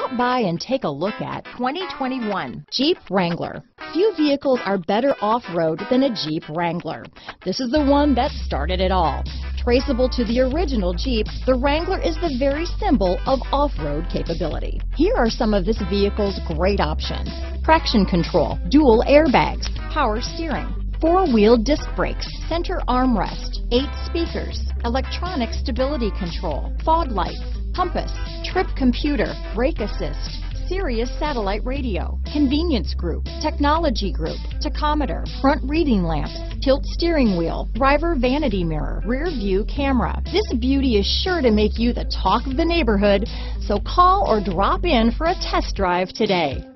Stop by and take a look at 2021 Jeep Wrangler. Few vehicles are better off-road than a Jeep Wrangler. This is the one that started it all. Traceable to the original Jeep, the Wrangler is the very symbol of off-road capability. Here are some of this vehicle's great options. Traction control, dual airbags, power steering, four-wheel disc brakes, center armrest, eight speakers, electronic stability control, fog lights, compass, trip computer, brake assist, Sirius satellite radio, convenience group, technology group, tachometer, front reading lamps, tilt steering wheel, driver vanity mirror, rear view camera. This beauty is sure to make you the talk of the neighborhood, so call or drop in for a test drive today.